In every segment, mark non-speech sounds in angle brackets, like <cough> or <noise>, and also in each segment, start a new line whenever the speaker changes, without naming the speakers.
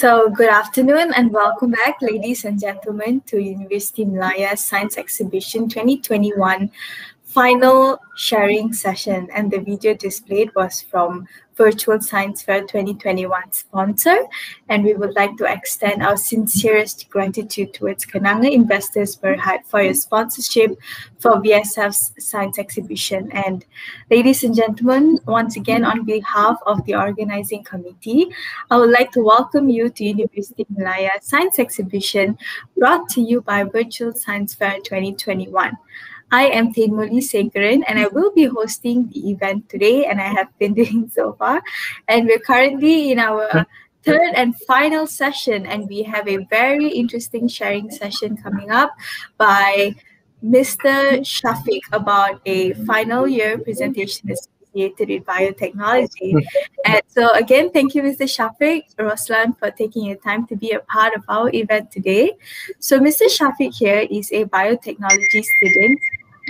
So, good afternoon and welcome back, ladies and gentlemen, to University Malaya Science Exhibition 2021 final sharing session. And the video displayed was from Virtual Science Fair 2021 sponsor. And we would like to extend our sincerest gratitude towards Kenanga Investors Berhad for your sponsorship for VSF's science exhibition. And ladies and gentlemen, once again, on behalf of the organizing committee, I would like to welcome you to University Malaya Science Exhibition brought to you by Virtual Science Fair 2021. I am Thainmoli Sekaran and I will be hosting the event today and I have been <laughs> doing so far. And we're currently in our third and final session and we have a very interesting sharing session coming up by Mr. Shafiq about a final year presentation associated with biotechnology. And so again, thank you, Mr. Shafiq, Roslan, for taking your time to be a part of our event today. So Mr. Shafiq here is a biotechnology student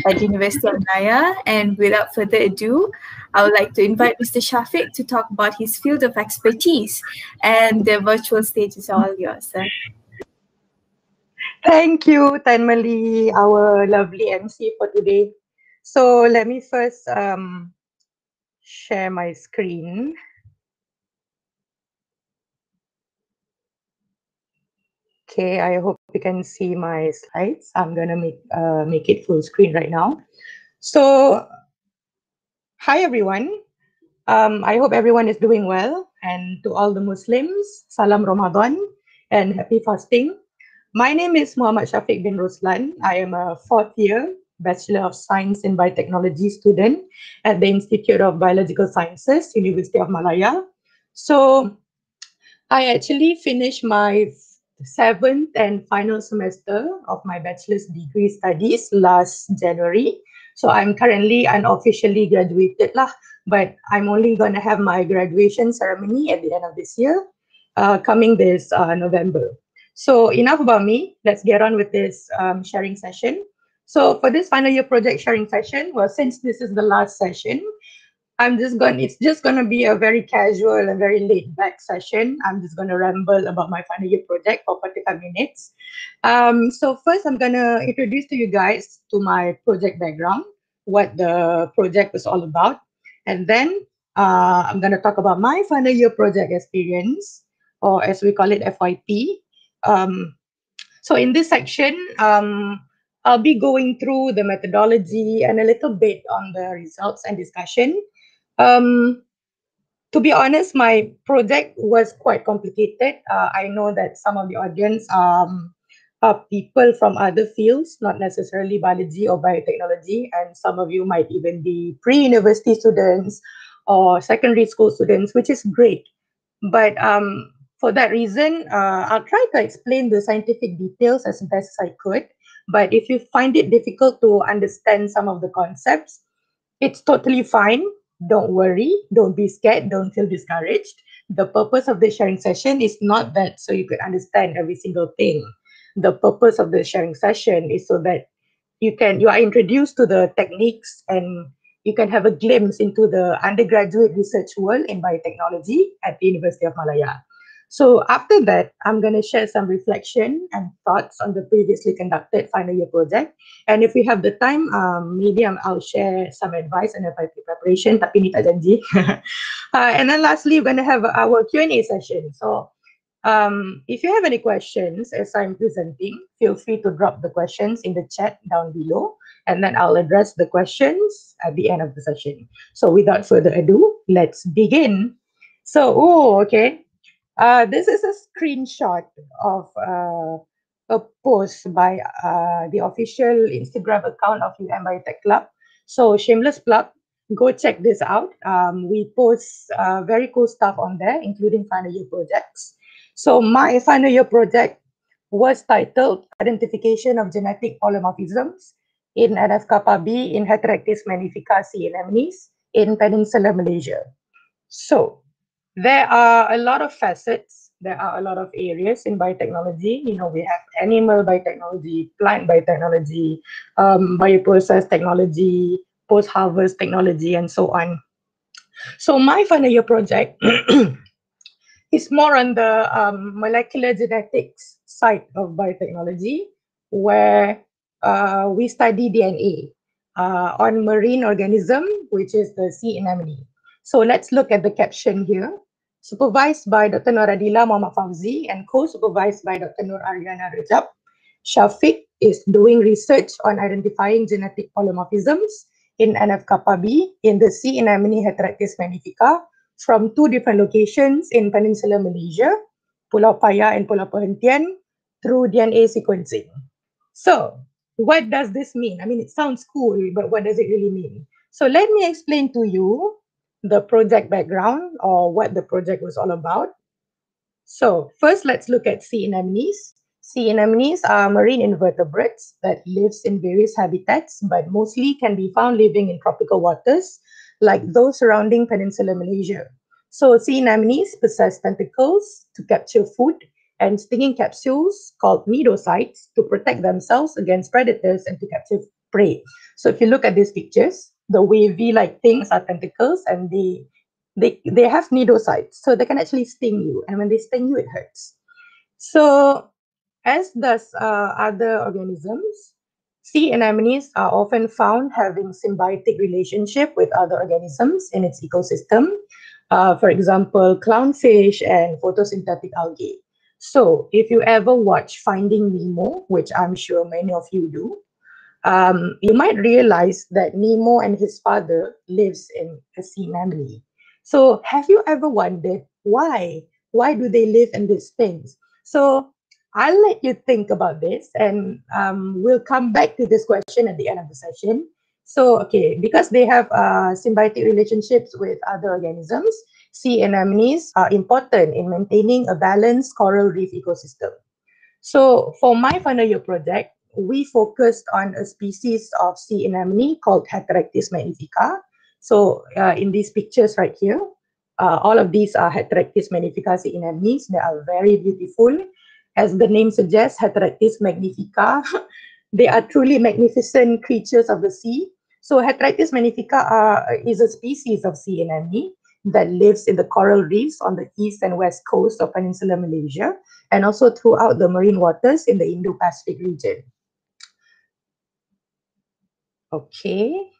at the University of Malaya. And without further ado, I would like to invite Mr. Shafiq to talk about his field of expertise. And the virtual stage is all yours, sir.
Thank you, Thainmoli, our lovely MC for today. So let me first um, share my screen. Okay, I hope you can see my slides. I'm gonna make uh, make it full screen right now. So, hi everyone. Um, I hope everyone is doing well. And to all the Muslims, Salam Ramadan and happy fasting. My name is Muhammad Shafiq bin Roslan. I am a fourth year Bachelor of Science in Biotechnology student at the Institute of Biological Sciences, University of Malaya. So I actually finished my seventh and final semester of my bachelor's degree studies last January. So I'm currently unofficially graduated lah, but I'm only going to have my graduation ceremony at the end of this year, uh, coming this uh, November. So enough about me. Let's get on with this um, sharing session. So for this final year project sharing session, well, since this is the last session, I'm just going, it's just going to be a very casual and very laid back session. I'm just going to ramble about my final year project for 45 minutes. Um, so first, I'm going to introduce to you guys to my project background, what the project was all about. And then uh, I'm going to talk about my final year project experience, or as we call it, FYP. Um, so in this section, um, I'll be going through the methodology and a little bit on the results and discussion. Um, to be honest, my project was quite complicated. Uh, I know that some of the audience um, are people from other fields, not necessarily biology or biotechnology, and some of you might even be pre-university students or secondary school students, which is great. But um, for that reason, uh, I'll try to explain the scientific details as best as I could. But if you find it difficult to understand some of the concepts, it's totally fine don't worry, don't be scared, don't feel discouraged. The purpose of the sharing session is not that so you could understand every single thing. The purpose of the sharing session is so that you can you are introduced to the techniques and you can have a glimpse into the undergraduate research world in biotechnology at the University of Malaya. So after that, I'm going to share some reflection and thoughts on the previously conducted final year project. And if we have the time, um, maybe i will share some advice on FYP preparation, tapi ni tak janji. <laughs> uh, and then lastly, we're going to have our Q&A session. So um, if you have any questions as I'm presenting, feel free to drop the questions in the chat down below. And then I'll address the questions at the end of the session. So without further ado, let's begin. So, oh, okay. Uh, this is a screenshot of uh, a post by uh, the official Instagram account of UM Biotech Club. So shameless plug, go check this out. Um, we post uh, very cool stuff on there, including final year projects. So my final year project was titled Identification of Genetic Polymorphisms in NF-kappa B in Heteractis magnifica Sea Anemones in Peninsular Malaysia. So there are a lot of facets. There are a lot of areas in biotechnology. You know we have animal biotechnology plant biotechnology um, bioprocess technology post harvest technology and so on. So my final year project <clears throat> is more on the um, molecular genetics side of biotechnology, where uh, we study DNA uh, on marine organism, which is the sea anemone. So let's look at the caption here. Supervised by Dr. Noradila Muhammad Fauzi and co-supervised by Dr. Nur Ariana Rajab, Shafiq is doing research on identifying genetic polymorphisms in NF-kappa B in the sea anemone Heteractis magnifica from two different locations in Peninsular Malaysia, Pulau Paya and Pulau Perhentian, through DNA sequencing. So, what does this mean? I mean, it sounds cool, but what does it really mean? So, let me explain to you the project background or what the project was all about. So, first, let's look at sea anemones. Sea anemones are marine invertebrates that lives in various habitats, but mostly can be found living in tropical waters like those surrounding peninsular Malaysia. So sea anemones possess tentacles to capture food and stinging capsules called cnidocytes to protect themselves against predators and to capture prey. So if you look at these pictures, the wavy-like things are tentacles and they, they, they have cnidocytes. So they can actually sting you. And when they sting you, it hurts. So as does uh, other organisms, Sea anemones are often found having symbiotic relationship with other organisms in its ecosystem. Uh, for example, clownfish and photosynthetic algae. So if you ever watch Finding Nemo, which I'm sure many of you do, um, you might realize that Nemo and his father lives in a sea anemone. So have you ever wondered why? Why do they live in these things? So I'll let you think about this and um, we'll come back to this question at the end of the session. So, okay, because they have uh, symbiotic relationships with other organisms, sea anemones are important in maintaining a balanced coral reef ecosystem. So, for my final year project, we focused on a species of sea anemone called Heteractis magnifica. So, uh, in these pictures right here, uh, all of these are Heteractis magnifica sea anemones. They are very beautiful as the name suggests, Heteractis magnifica. <laughs> they are truly magnificent creatures of the sea. So Heteractis magnifica are, is a species of sea anemone that lives in the coral reefs on the east and west coast of Peninsular Malaysia and also throughout the marine waters in the Indo-Pacific region. Okay.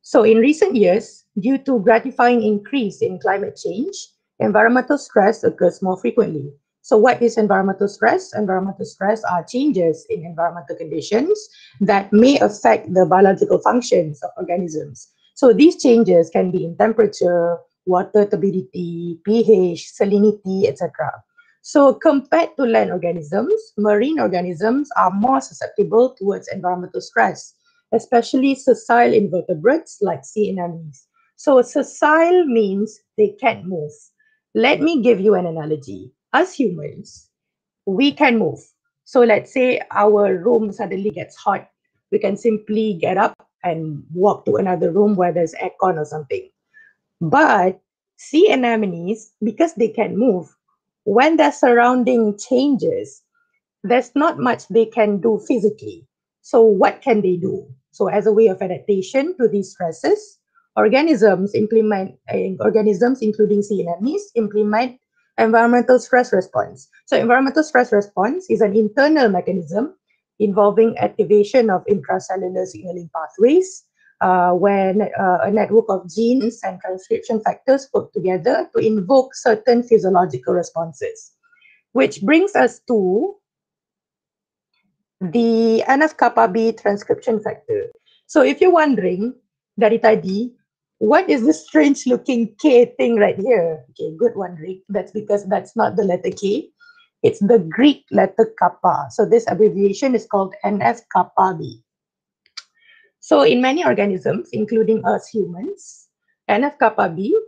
So in recent years, due to gratifying increase in climate change, environmental stress occurs more frequently. So what is environmental stress? Environmental stress are changes in environmental conditions that may affect the biological functions of organisms. So these changes can be in temperature, water turbidity, pH, salinity, etc. So compared to land organisms, marine organisms are more susceptible towards environmental stress, especially sessile invertebrates like sea anemones. So sessile means they can't move. Let me give you an analogy as humans, we can move. So let's say our room suddenly gets hot. We can simply get up and walk to another room where there's aircon or something. But sea anemones, because they can move, when their surrounding changes, there's not much they can do physically. So what can they do? So as a way of adaptation to these stresses, organisms implement uh, organisms, including sea anemones, implement environmental stress response. So environmental stress response is an internal mechanism involving activation of intracellular signaling pathways uh, when uh, a network of genes and transcription factors work together to invoke certain physiological responses. Which brings us to the NF-kappa B transcription factor. So if you're wondering, dari tadi, what is this strange looking K thing right here? Okay, good one, Rick. That's because that's not the letter K. It's the Greek letter kappa. So this abbreviation is called NF kappa B. So in many organisms, including us humans, NF kappa B,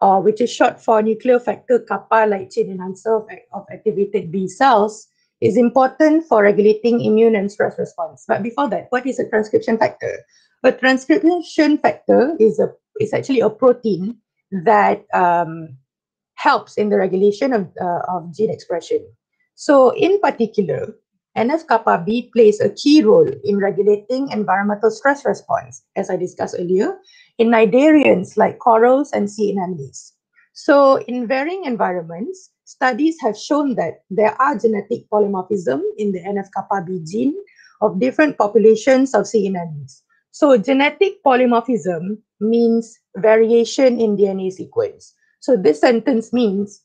uh, which is short for nuclear factor kappa light chain enhancer of activated B cells, is important for regulating immune and stress response. But before that, what is a transcription factor? A transcription factor is a is actually a protein that um, helps in the regulation of, uh, of gene expression. So in particular, NF-kappa B plays a key role in regulating environmental stress response, as I discussed earlier, in cnidarians like corals and sea anemones. So in varying environments, studies have shown that there are genetic polymorphism in the NF-kappa B gene of different populations of sea anemones. So genetic polymorphism means variation in DNA sequence. So this sentence means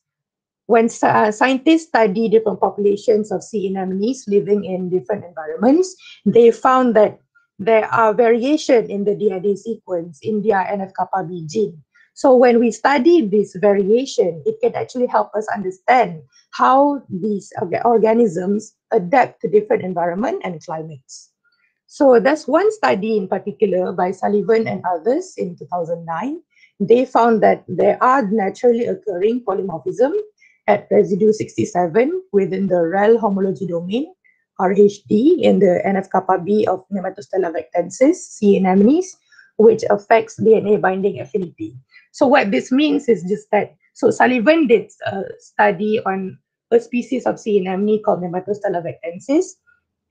when uh, scientists study different populations of sea anemones living in different environments, they found that there are variation in the DNA sequence in their NF-kappa B gene. So when we study this variation, it can actually help us understand how these organisms adapt to different environment and climates. So there's one study in particular by Sullivan and others in 2009. They found that there are naturally occurring polymorphism at residue 67 within the Rel homology domain, RHD, in the NF-kappa B of Nematostella vectensis, sea anemones, which affects DNA binding affinity. So what this means is just that, so Sullivan did a study on a species of sea anemone called Nematostella vectensis.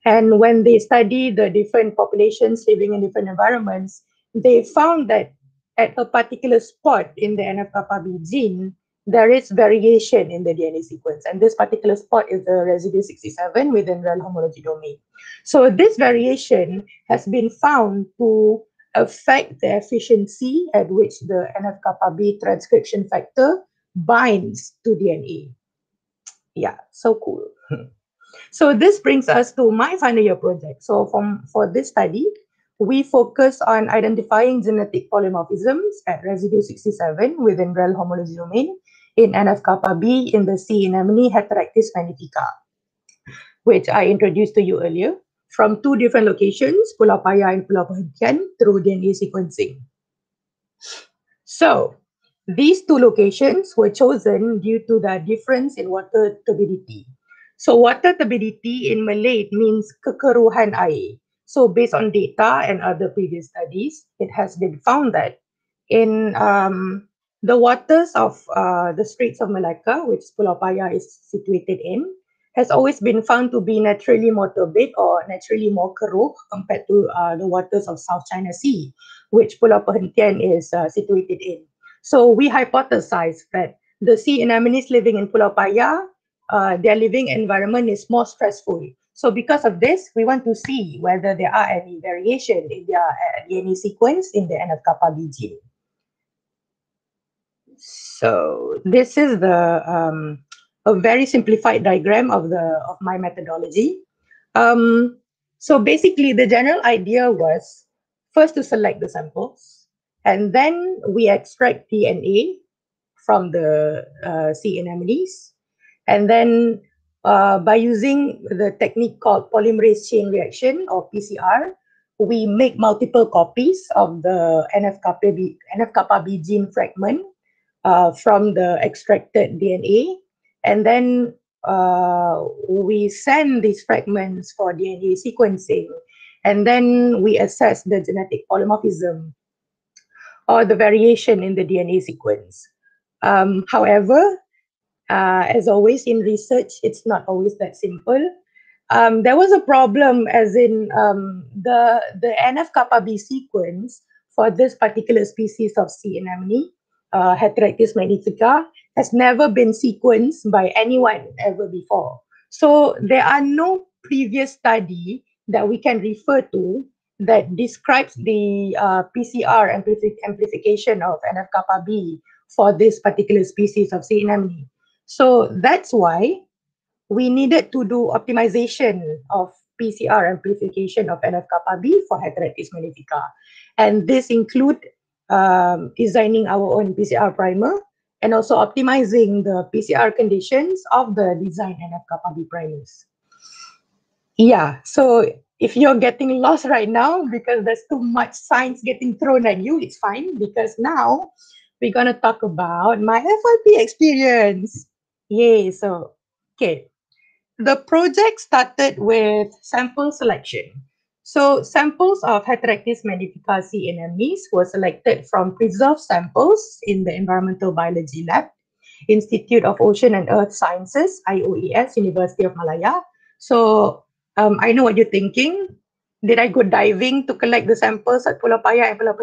And when they studied the different populations living in different environments, they found that at a particular spot in the NF-kappa gene, there is variation in the DNA sequence. And this particular spot is the residue 67 within Rel homology domain. So this variation has been found to affect the efficiency at which the NF-kappa B transcription factor binds to DNA. Yeah, so cool. <laughs> so this brings us to my final year project. So from for this study, we focus on identifying genetic polymorphisms at residue 67 within Rel homology domain in NF-kappa B in the sea anemone Heteractis magnifica, which I introduced to you earlier from two different locations, Pulau Paya and Pulau Perhentian, through DNA sequencing. So, these two locations were chosen due to the difference in water turbidity. So, water turbidity in Malay means kekeruhan air. So, based on data and other previous studies, it has been found that in um, the waters of uh, the Straits of Malacca, which Pulau Paya is situated in, has always been found to be naturally more turbid or naturally more keruh compared to uh, the waters of South China Sea, which Pulau Perhentian is uh, situated in. So we hypothesize that the sea anemones living in Pulau Paya, uh, their living environment is more stressful. So because of this, we want to see whether there are any variation in their uh, DNA sequence in the NF-kappa B gene. So this is the um, a very simplified diagram of the of my methodology. Um, so basically, the general idea was first to select the samples, and then we extract DNA from the uh, sea anemones, and then uh, by using the technique called polymerase chain reaction or PCR, we make multiple copies of the NF-kappa B, NF-kappa B gene fragment uh, from the extracted DNA. And then uh, we send these fragments for DNA sequencing. And then we assess the genetic polymorphism or the variation in the DNA sequence. Um, however, uh, as always in research, it's not always that simple. Um, there was a problem as in um, the, the NF-kappa B sequence for this particular species of sea anemone uh, magnifica has never been sequenced by anyone ever before. So there are no previous study that we can refer to that describes the uh, PCR amplific amplification of NF-kappa B for this particular species of sea anemone. So that's why we needed to do optimization of PCR amplification of NF-kappa B for Heteractis magnifica. And this include um, designing our own PCR primer and also optimizing the PCR conditions of the design NF-kappa primers. Yeah, so if you're getting lost right now because there's too much science getting thrown at you, it's fine because now we're going to talk about my FYP experience. Yay, so, okay. The project started with sample selection. So samples of Heteractis magnifica sea anemones were selected from preserved samples in the Environmental Biology Lab, Institute of Ocean and Earth Sciences, IOES, University of Malaya. So um, I know what you're thinking. Did I go diving to collect the samples at Pulau Paya and Pulau?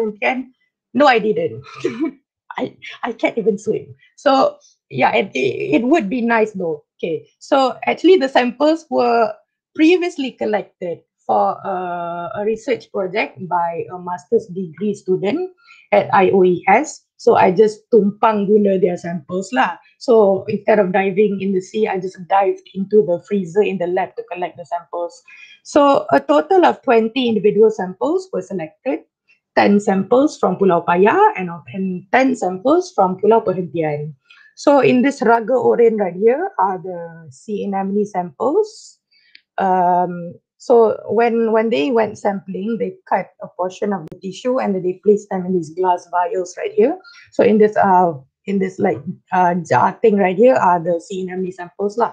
No, I didn't. <laughs> I, I can't even swim. So yeah, it, it would be nice though. Okay, so actually the samples were previously collected for a, a research project by a master's degree student at IOES. So I just tumpang guna their samples lah. So instead of diving in the sea, I just dived into the freezer in the lab to collect the samples. So a total of 20 individual samples were selected 10 samples from Pulau Paya and, and 10 samples from Pulau Perhentian. So in this raga oren right here are the sea anemone samples. Um, so when when they went sampling, they cut a portion of the tissue and then they placed them in these glass vials right here. So in this uh in this like uh jar thing right here are the anemone samples lah.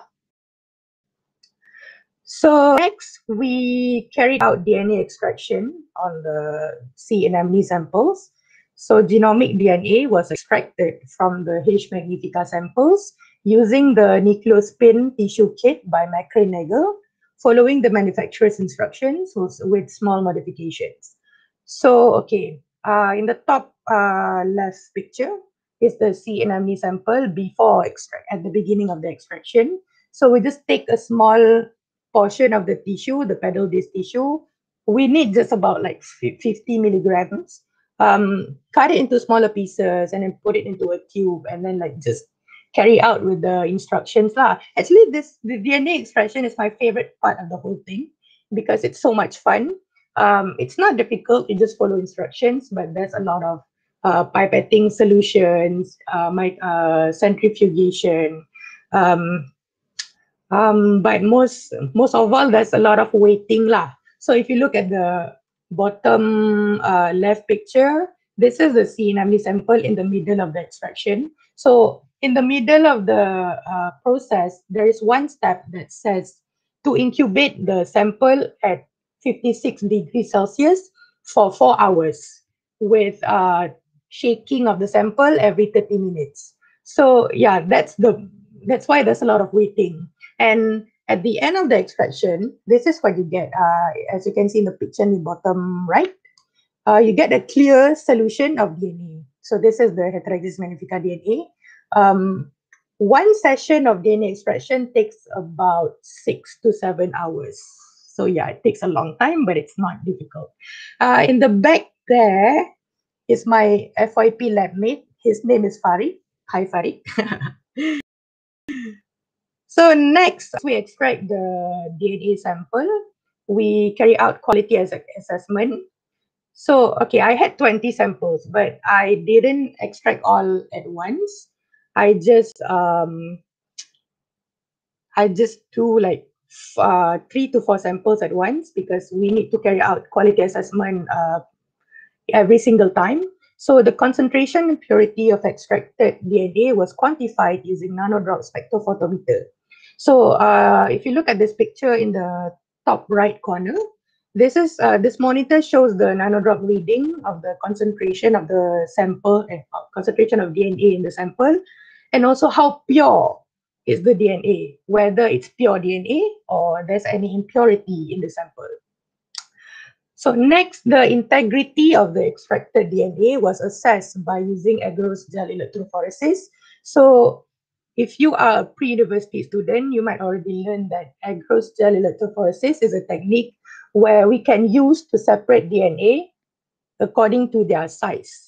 So next, we carried out DNA extraction on the sea anemone samples. So genomic DNA was extracted from the H. magnifica samples using the nucleospin tissue kit by Macherey-Nagel, following the manufacturer's instructions with small modifications. So, okay, uh, in the top uh, left picture is the sea anemone sample before extract, at the beginning of the extraction. So we just take a small portion of the tissue, the pedal disc tissue, we need just about like 50 milligrams. Um, cut it into smaller pieces and then put it into a tube and then like just carry out with the instructions lah. Actually, this the DNA extraction is my favorite part of the whole thing because it's so much fun. Um, it's not difficult; you just follow instructions, but there's a lot of uh, pipetting solutions, uh, my uh, centrifugation, um, um, but most most of all, there's a lot of waiting lah. So if you look at the bottom uh, left picture, this is the anemone sample in the middle of the extraction. So in the middle of the uh, process, there is one step that says to incubate the sample at 56 degrees Celsius for four hours with uh, shaking of the sample every 30 minutes. So yeah, that's the that's why there's a lot of waiting. And at the end of the extraction, this is what you get. Uh, as you can see in the picture in the bottom right, uh, you get a clear solution of DNA. So this is the Heteractis magnifica DNA. Um, one session of DNA extraction takes about six to seven hours. So yeah, it takes a long time, but it's not difficult. Uh, in the back there is my FYP lab mate. His name is Farid. Hi, Farid. <laughs> So next, we extract the DNA sample. We carry out quality as assessment. So, okay, I had 20 samples, but I didn't extract all at once. I just, um, I just do like uh, three to four samples at once because we need to carry out quality assessment uh, every single time. So the concentration and purity of extracted DNA was quantified using nanodrop spectrophotometer. So uh, if you look at this picture in the top right corner, this is uh, this monitor shows the nanodrop reading of the concentration of the sample uh, concentration of DNA in the sample, and also how pure is the DNA, whether it's pure DNA or there's any impurity in the sample. So next, the integrity of the extracted DNA was assessed by using agarose gel electrophoresis. So if you are a pre-university student, you might already learn that agarose gel electrophoresis is a technique where we can use to separate DNA according to their size.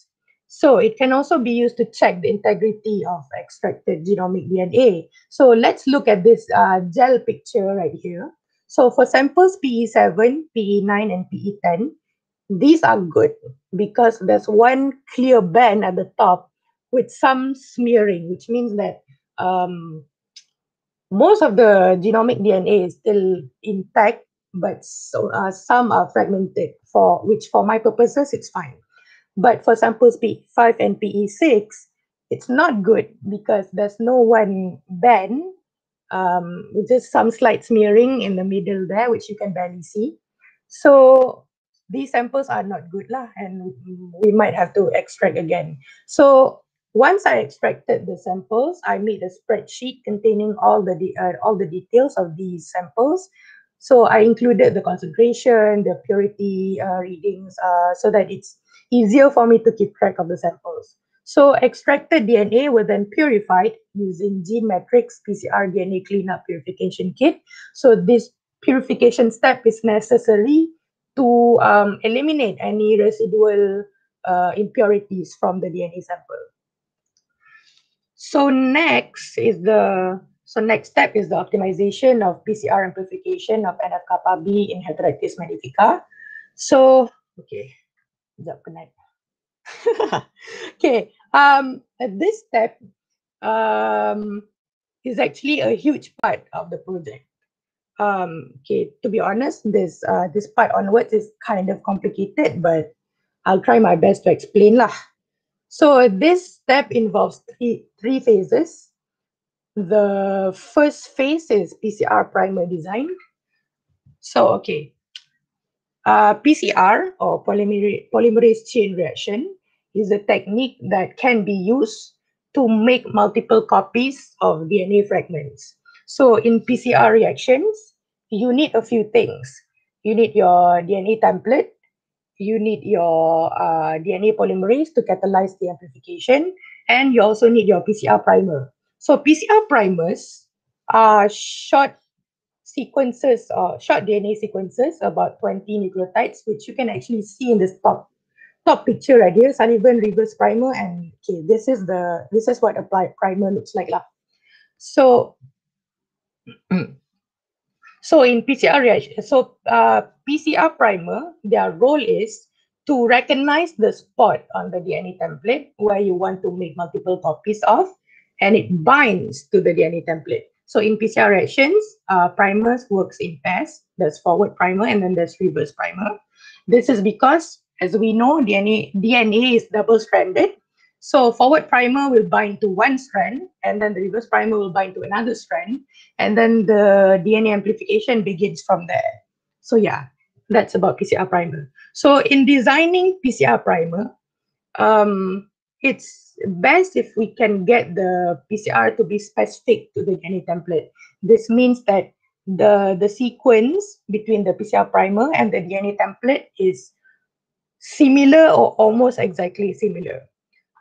So it can also be used to check the integrity of extracted genomic DNA. So let's look at this uh, gel picture right here. So for samples PE7, PE9, and PE10, these are good because there's one clear band at the top with some smearing, which means that um, most of the genomic DNA is still intact, but so, uh, some are fragmented. For which, for my purposes, it's fine. But for samples P5 and PE6, it's not good because there's no one band, um, just some slight smearing in the middle there, which you can barely see. So these samples are not good lah, and we might have to extract again. So once I extracted the samples, I made a spreadsheet containing all the uh, all the details of these samples. So I included the concentration, the purity uh, readings, uh, so that it's easier for me to keep track of the samples. So extracted DNA was then purified using GeneMatrix PCR DNA cleanup purification kit. So this purification step is necessary to um, eliminate any residual uh, impurities from the DNA sample. So next is the so next step is the optimization of PCR amplification of NF-kappa B in Heteractis magnifica. So okay, sekejap penat. <laughs> okay, um, this step um, is actually a huge part of the project. Um, okay, to be honest, this uh, this part onwards is kind of complicated, but I'll try my best to explain lah. So this step involves three three phases. The first phase is PCR primer design. So okay, uh, PCR or polymerase, polymerase chain reaction is a technique that can be used to make multiple copies of DNA fragments. So in PCR reactions, you need a few things. You need your DNA template, you need your uh, DNA polymerase to catalyze the amplification, and you also need your PCR primer. So PCR primers are short sequences or short DNA sequences, about 20 nucleotides, which you can actually see in this top top picture right here, Sullivan reverse primer, and okay, this is the this is what a primer looks like lah. So, <clears throat> so in PCR reaction, so uh, PCR primer, their role is to recognize the spot on the DNA template where you want to make multiple copies of, and it binds to the DNA template. So in PCR reactions, uh, primers works in pairs. There's forward primer and then there's reverse primer. This is because, as we know, DNA, DNA is double-stranded. So forward primer will bind to one strand, and then the reverse primer will bind to another strand, and then the DNA amplification begins from there. So yeah, that's about PCR primer. So in designing PCR primer, um, it's best if we can get the PCR to be specific to the DNA template. This means that the, the sequence between the PCR primer and the DNA template is similar or almost exactly similar.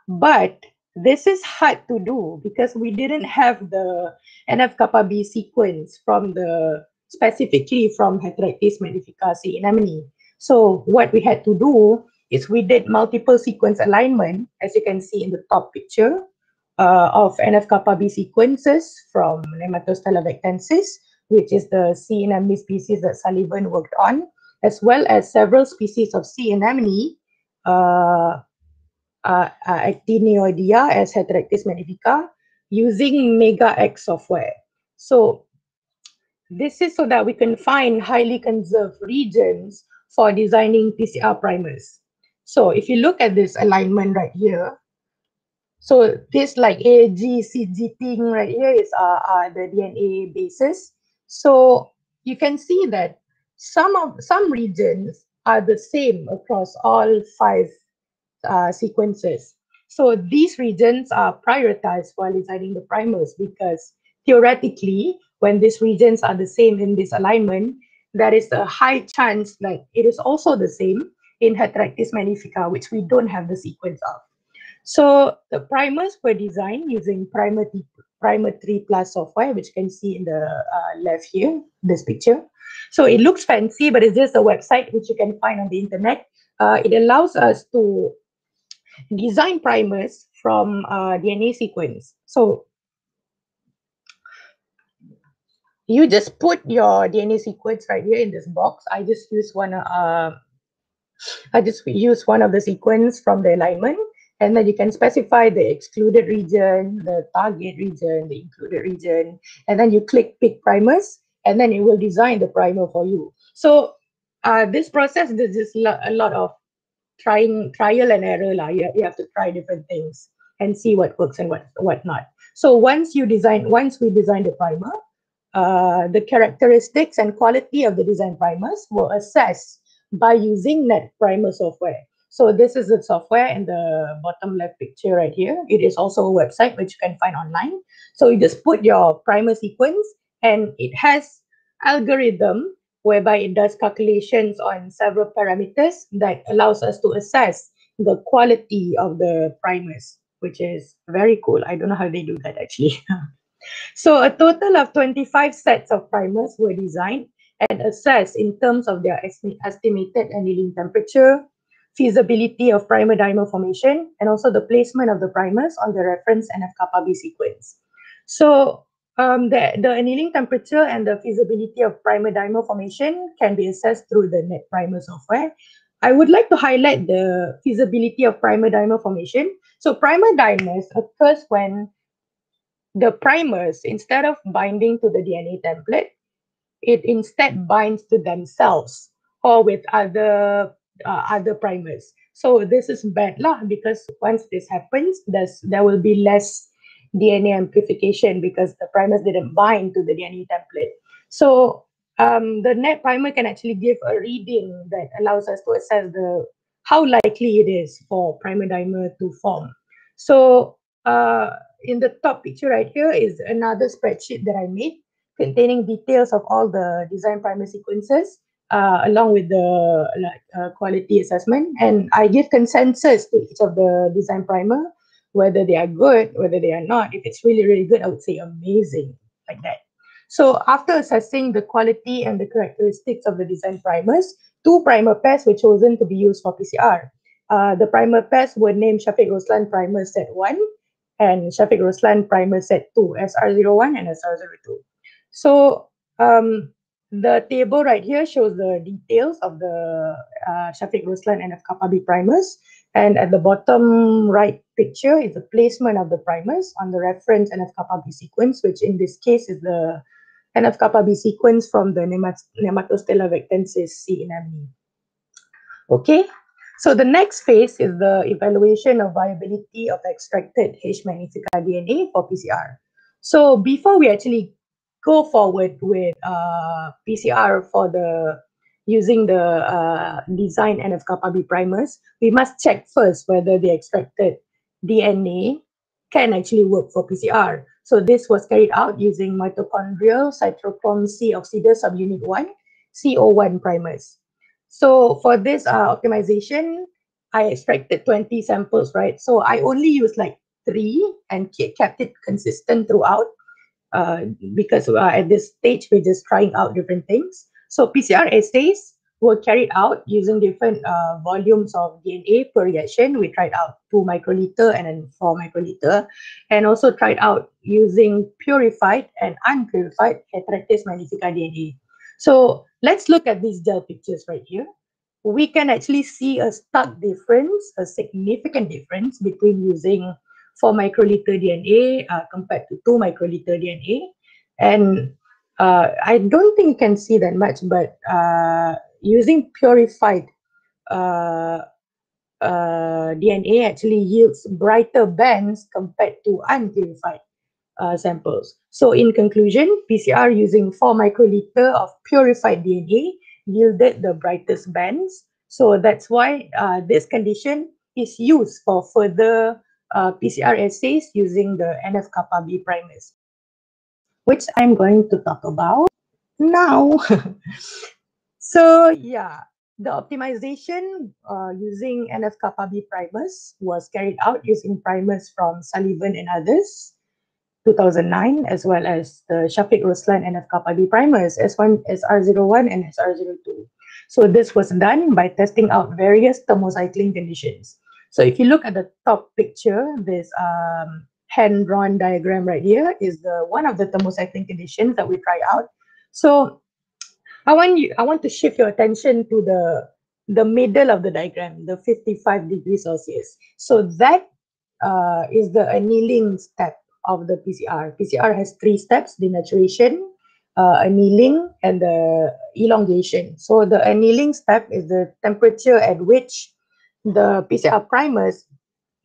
But this is hard to do because we didn't have the NF-kappa B sequence from the specifically from Heteractis magnifica C anemone. So what we had to do is we did multiple sequence alignment, as you can see in the top picture, uh, of NF-kappa B sequences from Nematostella vectensis, which is the sea anemone species that Sullivan worked on, as well as several species of sea anemone, uh, uh, uh, Actinioidea as Heteractis magnifica, using MegaX software. So this is so that we can find highly conserved regions for designing PCR primers. So if you look at this alignment right here, so this like A, G, C, G thing right here is uh, uh, the DNA bases. So you can see that some of some regions are the same across all five uh, sequences. So these regions are prioritized while designing the primers because theoretically, when these regions are the same in this alignment, there is a high chance that it is also the same in Heteractis magnifica, which we don't have the sequence of. So the primers were designed using Primer, Primer 3 Plus software, which you can see in the uh, left here, this picture. So it looks fancy, but it's just a website which you can find on the internet. Uh, it allows us to design primers from uh, DNA sequence. So you just put your DNA sequence right here in this box. I just use one, uh, I just use one of the sequence from the alignment and then you can specify the excluded region, the target region, the included region, and then you click pick primers and then it will design the primer for you. So uh, this process, there's just a lot of trying, trial and error. La. You, you have to try different things and see what works and what, what not. So once you design, once we design the primer, uh, the characteristics and quality of the design primers were assessed by using net primer software. So this is the software in the bottom left picture right here. It is also a website which you can find online. So you just put your primer sequence and it has algorithm whereby it does calculations on several parameters that allows us to assess the quality of the primers. which is very cool. I don't know how they do that actually. <laughs> so a total of 25 sets of primers were designed and assess in terms of their estimated annealing temperature, feasibility of primer-dimer formation, and also the placement of the primers on the reference NF-kappa B sequence. So um, the, the annealing temperature and the feasibility of primer-dimer formation can be assessed through the NET primer software. I would like to highlight the feasibility of primer-dimer formation. So primer-dimers occurs when the primers, instead of binding to the DNA template, it instead binds to themselves or with other uh, other primers. So this is bad lah because once this happens, there's there will be less DNA amplification because the primers didn't bind to the DNA template. So um, the net primer can actually give a reading that allows us to assess the how likely it is for primer dimer to form. So uh, in the top picture right here is another spreadsheet that I made containing details of all the design primer sequences uh, along with the like uh, quality assessment and I give consensus to each of the design primer whether they are good, whether they are not. If it's really, really good, I would say amazing, like that. So after assessing the quality and the characteristics of the design primers, two primer pairs were chosen to be used for PCR. Uh, the primer pairs were named Shafiq Roslan Primer Set 1 and Shafiq Roslan Primer Set 2, SR01 and SR02. So um, the table right here shows the details of the uh, Shafiq Roslan NF-kappa B primers. And at the bottom right picture is the placement of the primers on the reference NF-kappa B sequence, which in this case is the NF-kappa B sequence from the Nemat Nematostella vectensis sea anemone. Okay, so the next phase is the evaluation of viability of extracted H. magnifica DNA for PCR. So before we actually go forward with uh, PCR for the using the uh, design NF-kappa B primers, we must check first whether the extracted DNA can actually work for PCR. So this was carried out using mitochondrial cytochrome C oxidase subunit 1, CO1 primers. So for this uh, optimization, I extracted 20 samples, right? So I only used like three and kept it consistent throughout uh, because uh, at this stage, we're just trying out different things. So PCR assays were carried out using different uh, volumes of DNA per reaction. We tried out 2 microliter and then 4 microliter, and also tried out using purified and unpurified Heteractis magnifica DNA. So let's look at these gel pictures right here. We can actually see a stark difference, a significant difference between using 4 microliter DNA uh, compared to 2 microliter DNA. And uh, I don't think you can see that much, but uh, using purified uh, uh DNA actually yields brighter bands compared to unpurified uh, samples. So in conclusion, PCR using 4 microliter of purified DNA yielded the brightest bands. So that's why this condition is used for further PCR assays using the NF-kappa B primers which I'm going to talk about now. <laughs> so yeah, the optimization uh, using NF-kappa B primers was carried out using primers from Sullivan and others, 2009, as well as the Shafiq Roslan NF-kappa B primers, S1, SR01 and SR02. So this was done by testing out various thermocycling conditions. So if you look at the top picture, this um, hand-drawn diagram right here is the one of the thermocycling conditions that we try out. So I want you, I want to shift your attention to the the middle of the diagram, the 55 degrees Celsius. So that uh, is the annealing step of the PCR. PCR has three steps: denaturation, uh, annealing, and the elongation. So the annealing step is the temperature at which the PCR primers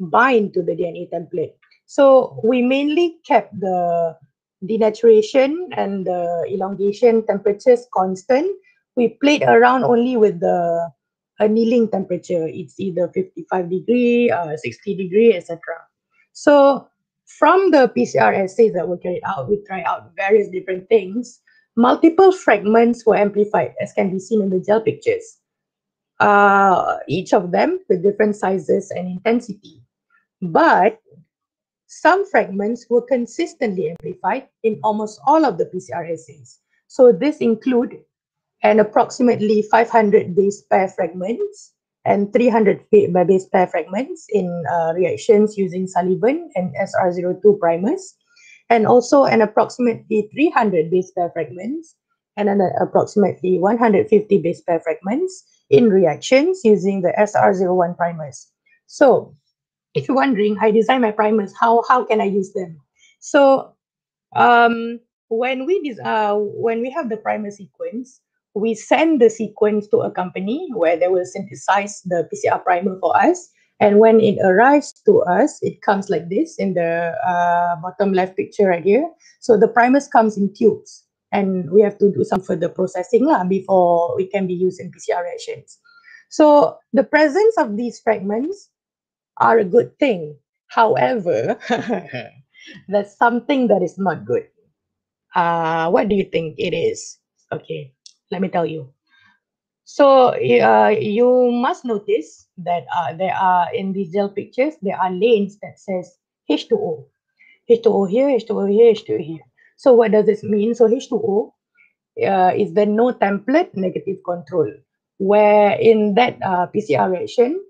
bind to the DNA template. So we mainly kept the denaturation and the elongation temperatures constant. We played around only with the annealing temperature. It's either 55 degree, uh, 60 degree, etc. So from the PCR assays that were carried out, we tried out various different things. Multiple fragments were amplified, as can be seen in the gel pictures. Uh, each of them with different sizes and intensity. But some fragments were consistently amplified in almost all of the PCR assays. So this include an approximately 500 base pair fragments and 300 base pair fragments in uh, reactions using Sullivan and SR02 primers, and also an approximately 300 base pair fragments and an approximately 150 base pair fragments in reactions using the SR01 primers. So if you're wondering, I design my primers, how, how can I use them? So um, when we uh, when we have the primer sequence, we send the sequence to a company where they will synthesize the PCR primer for us. And when it arrives to us, it comes like this in the uh, bottom left picture right here. So the primers comes in tubes and we have to do some further processing lah before we can be used in PCR reactions. So the presence of these fragments are a good thing. However, <laughs> there's something that is not good. Uh, what do you think it is? Okay, let me tell you. So uh, you must notice that uh, there are in these gel pictures, there are lanes that says H2O. H2O here, H2O here, H2O here. So what does this mean? So H2O uh, is the no template negative control, where in that uh, PCR reaction,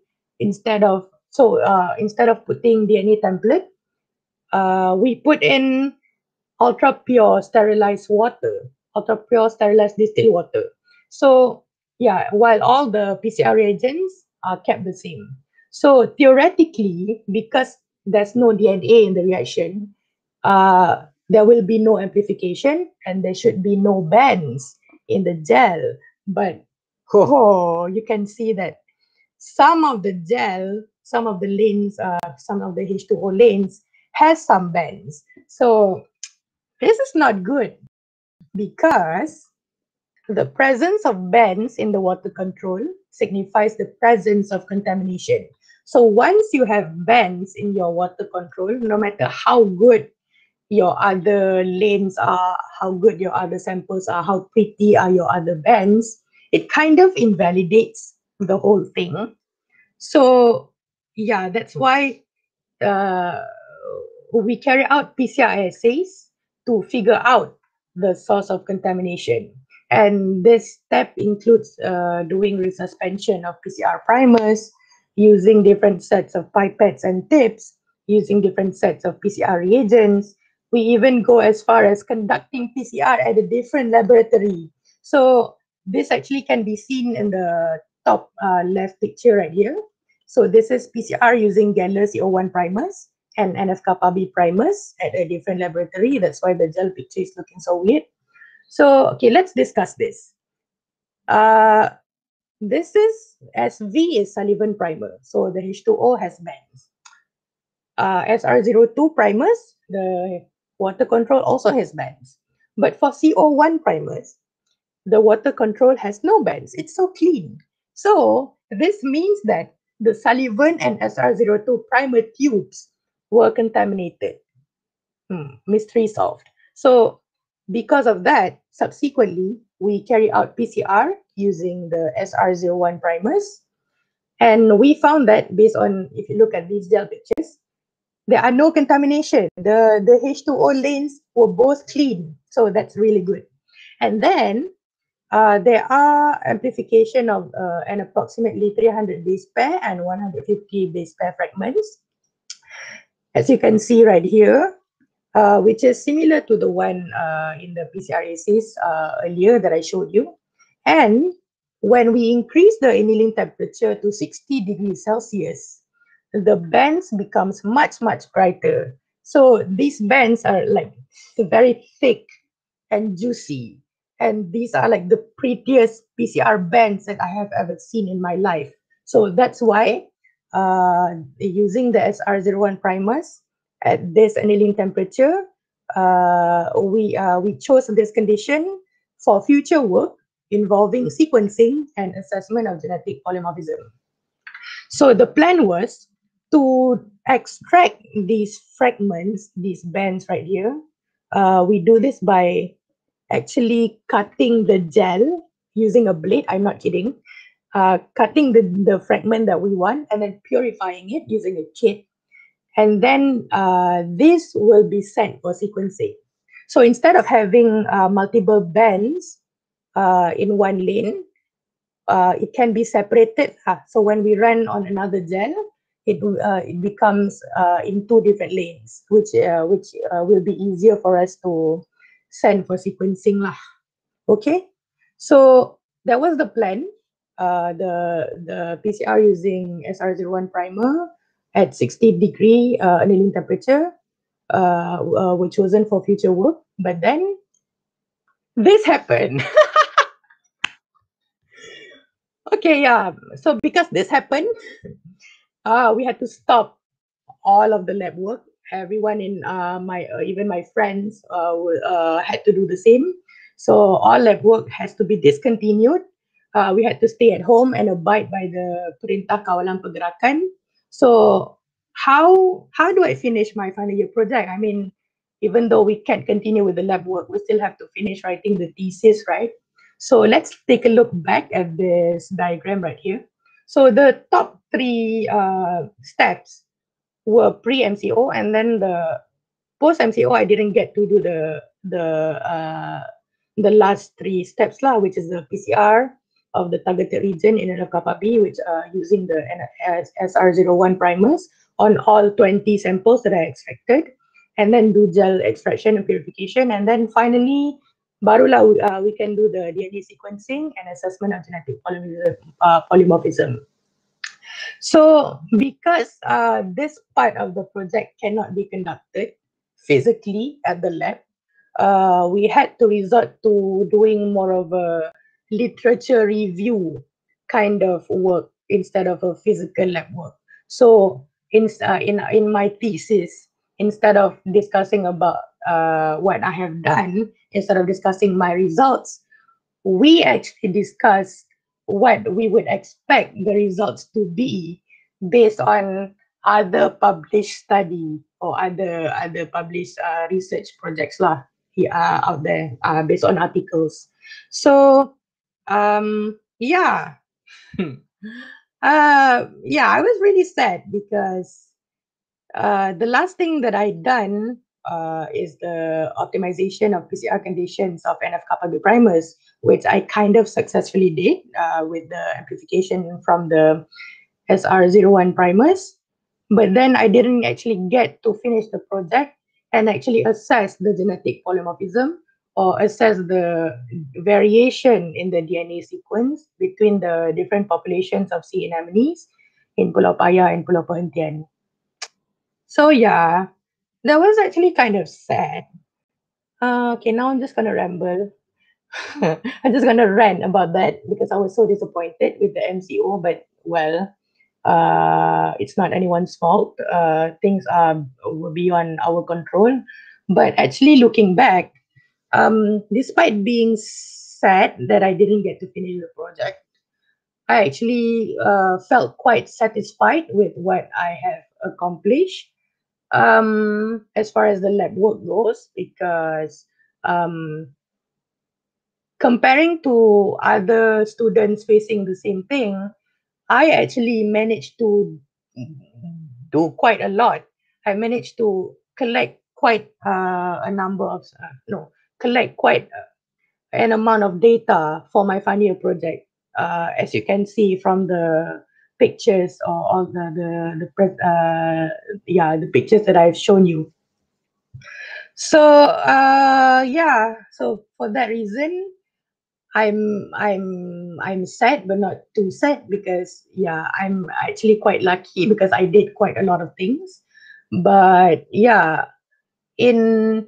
instead of so uh, instead of putting DNA template, uh, we put in ultra pure sterilized water, ultra pure sterilized distilled water. So yeah, while all the PCR reagents are kept the same. So theoretically, because there's no DNA in the reaction, uh, there will be no amplification and there should be no bands in the gel. But oh, you can see that some of the gel some of the lanes, uh, some of the H2O lanes has some bends. So this is not good because the presence of bends in the water control signifies the presence of contamination. So once you have bends in your water control, no matter how good your other lanes are, how good your other samples are, how pretty are your other bands, it kind of invalidates the whole thing. So yeah, that's why uh, we carry out PCR assays to figure out the source of contamination. And this step includes uh, doing resuspension of PCR primers, using different sets of pipettes and tips, using different sets of PCR reagents. We even go as far as conducting PCR at a different laboratory. So this actually can be seen in the top uh, left picture right here. So this is PCR using Gendler CO1 primers and NF-kappa B primers at a different laboratory. That's why the gel picture is looking so weird. So, okay, let's discuss this. Uh, this is SV is Sullivan primer. So the H2O has bands. Uh, SR02 primers, the water control also has bands. But for CO1 primers, the water control has no bands. It's so clean. So this means that the Sullivan and SR02 primer tubes were contaminated. Hmm, mystery solved. So because of that, subsequently, we carry out PCR using the SR01 primers. And we found that based on, if you look at these gel pictures, there are no contamination. The, the H2O lanes were both clean. So that's really good. And then uh, there are amplification of uh, an approximately 300 base pair and 150 base pair fragments. As you can see right here, uh, which is similar to the one uh, in the PCR assays uh, earlier that I showed you. And when we increase the annealing temperature to 60 degrees Celsius, the bands becomes much, much brighter. So these bands are like very thick and juicy and these are like the prettiest PCR bands that I have ever seen in my life. So that's why uh, using the SR01 primers at this annealing temperature, uh, we, uh, we chose this condition for future work involving sequencing and assessment of genetic polymorphism. So the plan was to extract these fragments, these bands right here. Uh, we do this by actually cutting the gel using a blade. I'm not kidding. Uh, cutting the, the fragment that we want and then purifying it using a kit. and then uh, this will be sent for sequencing. So instead of having uh, multiple bands uh, in one lane, uh, it can be separated. so when we run on another gel, it uh, it becomes uh, in two different lanes, which which will be easier for us to send for sequencing lah. Okay, so that was the plan. the the PCR using SR01 primer at 60 degree uh, annealing temperature uh, uh, were chosen for future work. But then this happened. <laughs> okay, yeah. So because this happened, uh, we had to stop all of the lab work. Everyone in uh, my, uh, even my friends uh, uh, had to do the same. So all lab work has to be discontinued. Uh, we had to stay at home and abide by the Perintah Kawalan Pergerakan so how how do I finish my final year project? I mean, even though we can't continue with the lab work, we still have to finish writing the thesis, right? So let's take a look back at this diagram right here. So the top three uh, steps were pre-MCO, and then the post-MCO, I didn't get to do the the uh, the last three steps lah, which is the PCR, of the targeted region in NF-kappa-B, which are using the SR01 primers on all 20 samples that I extracted, and then do gel extraction and purification. And then finally, barulah uh, we can do the DNA sequencing and assessment of genetic. Uh, polymorphism. So because uh, this part of the project cannot be conducted physically at the lab, uh, we had to resort to doing more of a literature review kind of work instead of a physical lab work. So in uh, in in my thesis, instead of discussing about uh, what I have done, instead of discussing my results, we actually discussed what we would expect the results to be based on other published study or other other published uh, research projects lah uh, out there uh, based on articles. So um yeah uh yeah i was really sad because uh the last thing that i done uh is the optimization of pcr conditions of nf kappa b primers which i kind of successfully did uh, with the amplification from the sr01 primers but then i didn't actually get to finish the project and actually assess the genetic polymorphism or assess the variation in the DNA sequence between the different populations of sea anemones in Pulau Paya and Pulau Perhentian. So yeah, that was actually kind of sad. Uh, okay, now I'm just gonna ramble. <laughs> I'm just gonna rant about that because I was so disappointed with the MCO, but well, uh, it's not anyone's fault. Uh, things are beyond our control. But actually, looking back, um, despite being sad that I didn't get to finish the project, I actually uh, felt quite satisfied with what I have accomplished um, as far as the lab work goes, because um, comparing to other students facing the same thing, I actually managed to do quite a lot. I managed to collect quite uh, a number of uh, no collect quite an amount of data for my final year project. Uh, as you can see from the pictures or, or the the, the uh, yeah the pictures that I've shown you. So uh, yeah, so for that reason, I'm I'm I'm sad but not too sad because yeah I'm actually quite lucky because I did quite a lot of things. But yeah, in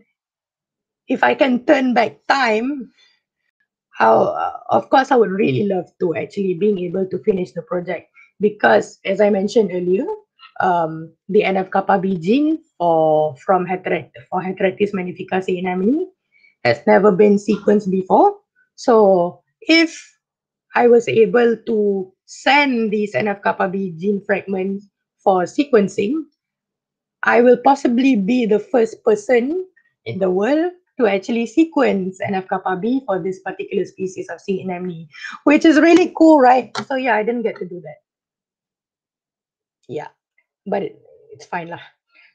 if I can turn back time, how uh, of course I would really love to actually being able to finish the project because as I mentioned earlier, um, the NF kappa B gene for from heterat for Heteractis magnifica anemone has never been sequenced before. So if I was able to send these NF kappa B gene fragments for sequencing, I will possibly be the first person in the world to actually sequence NF-kappa B for this particular species of sea anemone, which is really cool, right? So yeah, I didn't get to do that. Yeah, but it, it's fine lah.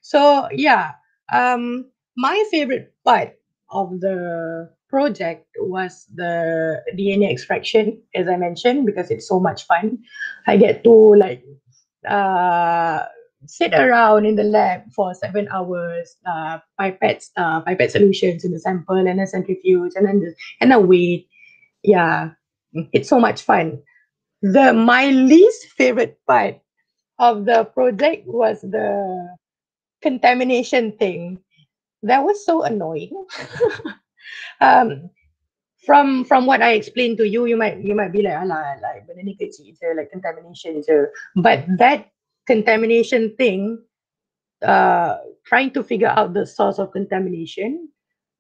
So yeah, um, my favorite part of the project was the DNA extraction, as I mentioned, because it's so much fun. I get to like uh, sit around in the lab for seven hours, uh, pipette uh, pipette solutions in the sample, and then centrifuge, and then the, and then wait. Yeah, it's so much fun. The my least favorite part of the project was the contamination thing. That was so annoying. <laughs> um, from from what I explained to you, you might you might be like, alah, like like contamination. But that contamination thing, uh, trying to figure out the source of contamination,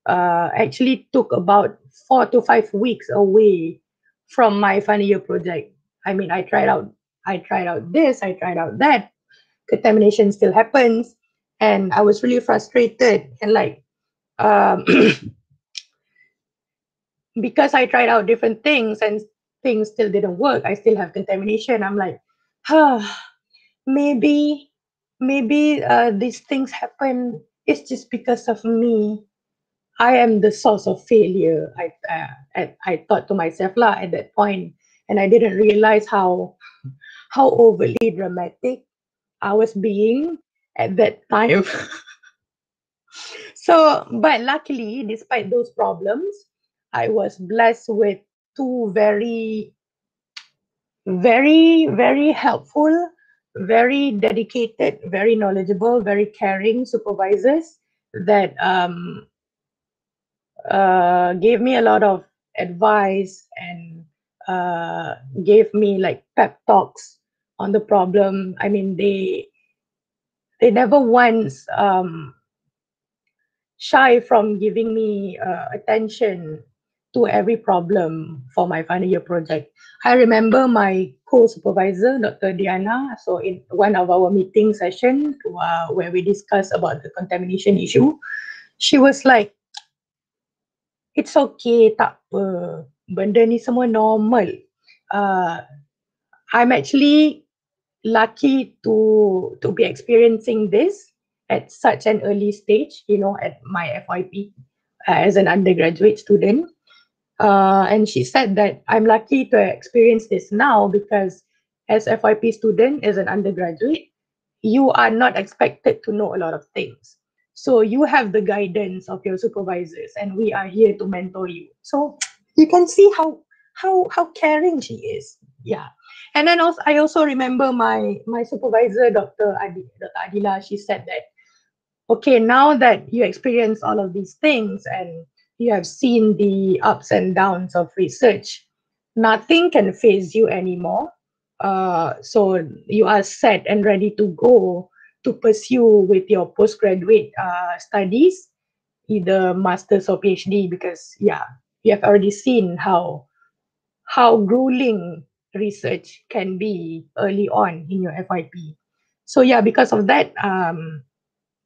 uh, actually took about four to five weeks away from my final year project. I mean, I tried out, I tried out this, I tried out that. Contamination still happens, and I was really frustrated and like, um, <clears throat> because I tried out different things and things still didn't work. I still have contamination. I'm like, huh, maybe, maybe uh, these things happen. It's just because of me. I am the source of failure. I uh, I, I thought to myself lah at that point, and I didn't realize how how overly dramatic I was being at that time. <laughs> so, but luckily, despite those problems, I was blessed with two very, very, very helpful, very dedicated, very knowledgeable, very caring supervisors that um, uh, gave me a lot of advice and uh, gave me like pep talks on the problem. I mean, they they never once um, shy from giving me uh, attention to every problem for my final year project. I remember my co-supervisor, Dr. Diana, so in one of our meeting sessions uh, where we discussed about the contamination issue, she was like, it's okay, tak apa. Benda ni semua normal. Uh, I'm actually lucky to to be experiencing this at such an early stage, you know, at my FYP uh, as an undergraduate student. Uh, and she said that I'm lucky to experience this now because as FYP student, as an undergraduate, you are not expected to know a lot of things. So you have the guidance of your supervisors and we are here to mentor you. So you can see how how how caring she is. Yeah. And then also I also remember my my supervisor, Dr. Adi, Dr. Adila, she said that, okay, now that you experience all of these things and you have seen the ups and downs of research. Nothing can phase you anymore. Uh, so you are set and ready to go to pursue with your postgraduate uh, studies, either master's or PhD, because yeah, you have already seen how how grueling research can be early on in your FYP. So yeah, because of that, um,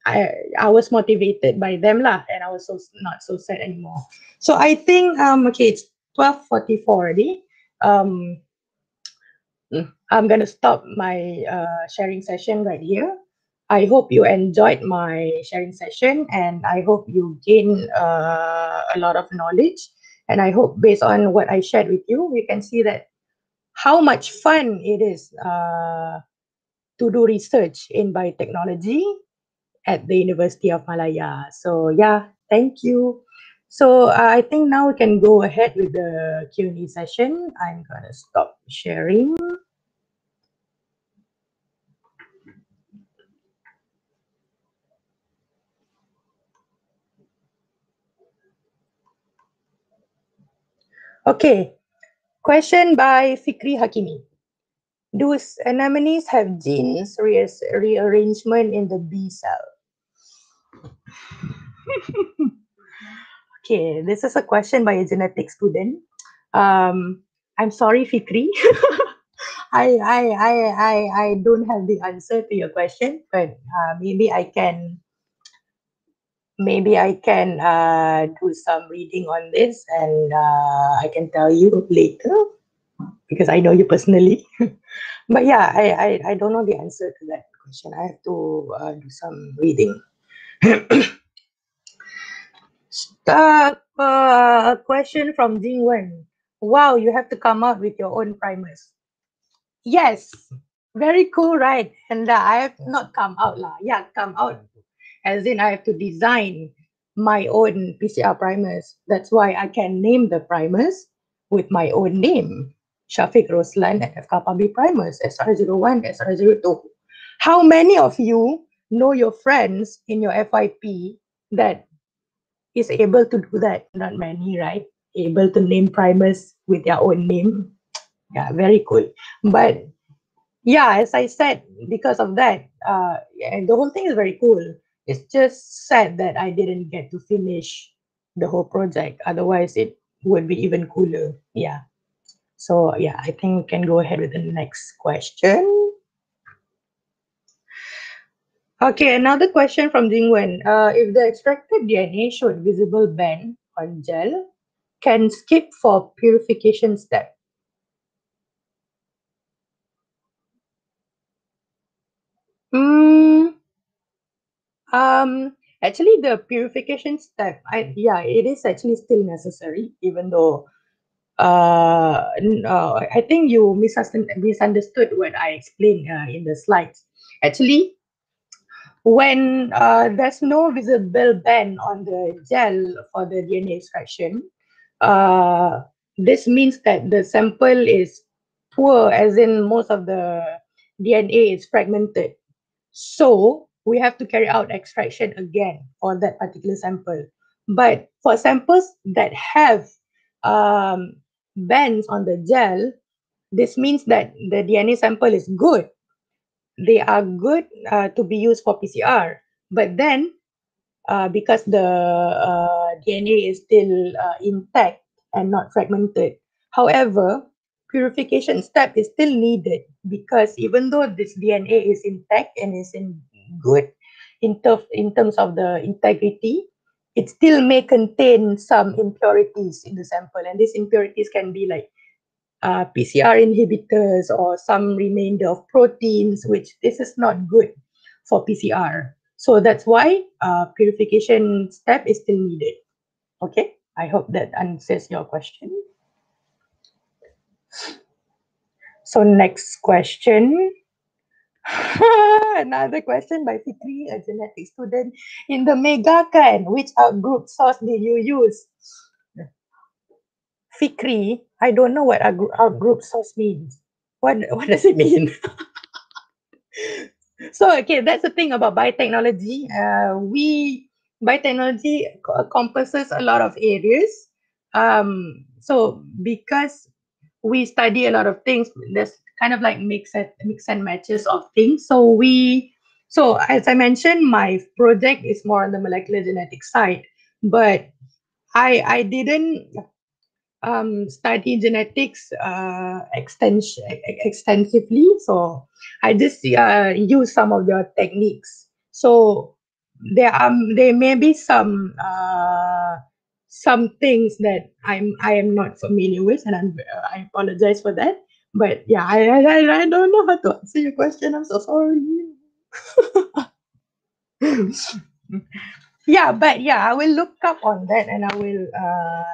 I I was motivated by them lah, and I was so not so sad anymore. So I think um okay, it's twelve forty four already. Um, I'm gonna stop my uh, sharing session right here. I hope you enjoyed my sharing session, and I hope you gain uh, a lot of knowledge. And I hope based on what I shared with you, we can see that how much fun it is uh, to do research in biotechnology at the University of Malaya. So yeah, thank you. So uh, I think now we can go ahead with the Q&A session. I'm gonna stop sharing. Okay, question by Fikri Hakimi. Do anemones have genes re rearrangement in the B cell? <laughs> okay, this is a question by a genetics student. Um, I'm sorry, Fikri. <laughs> I, I, I, I, I don't have the answer to your question, but uh, maybe I can maybe I can uh, do some reading on this and uh, I can tell you later because I know you personally. <laughs> but yeah, I, I, I don't know the answer to that question. I have to uh, do some reading. <clears throat> Start uh, question from Jing Wen. Wow, you have to come out with your own primers. Yes, very cool, right? And uh, I have not come out lah. Yeah, come out. As in, I have to design my own PCR primers. That's why I can name the primers with my own name. Shafiq Roslan NFKB Primers, SR01, SR02. How many of you know your friends in your FYP that is able to do that? Not many, right? Able to name primers with their own name. Yeah, very cool. But yeah, as I said, because of that, uh, the whole thing is very cool. It's just sad that I didn't get to finish the whole project. Otherwise, it would be even cooler. Yeah. So yeah, I think we can go ahead with the next question. Okay, another question from Jingwen. Uh, if the extracted DNA showed visible band on gel, can skip for purification step. Mm, um, actually, the purification step, I yeah, it is actually still necessary, even though uh, uh I think you misunderstood what I explained uh, in the slides. Actually, when uh, there's no visible band on the gel for the DNA extraction, uh, this means that the sample is poor, as in most of the DNA is fragmented. So we have to carry out extraction again for that particular sample. But for samples that have um, bands on the gel, this means that the DNA sample is good. They are good uh, to be used for PCR. But then, uh, because the uh, DNA is still uh, intact and not fragmented, however, purification step is still needed because even though this DNA is intact and is in good in, in terms of the integrity, it still may contain some impurities in the sample. And these impurities can be like uh, PCR inhibitors or some remainder of proteins, which this is not good for PCR. So that's why uh, purification step is still needed. Okay, I hope that answers your question. So next question. <laughs> Another question by Fikri, a genetic student in the Mega Megakan. Which outgroup source did you use? Fikri, I don't know what outgroup source means. What <laughs> what does it mean? <laughs> so okay, that's the thing about biotechnology. Uh, we biotechnology encompasses a lot of areas. Um, so because we study a lot of things, there's kind of like mix and mix and matches of things. So we so as I mentioned, my project is more on the molecular genetics side, but I I didn't um, study genetics uh, extens- extensively. So I just uh, use some of your techniques. So there are there may be some uh, some things that I'm I am not familiar with, and I'm, I apologize for that. But yeah, I, I, I don't know how to answer your question. I'm so sorry. <laughs> yeah, but yeah, I will look up on that and I will uh,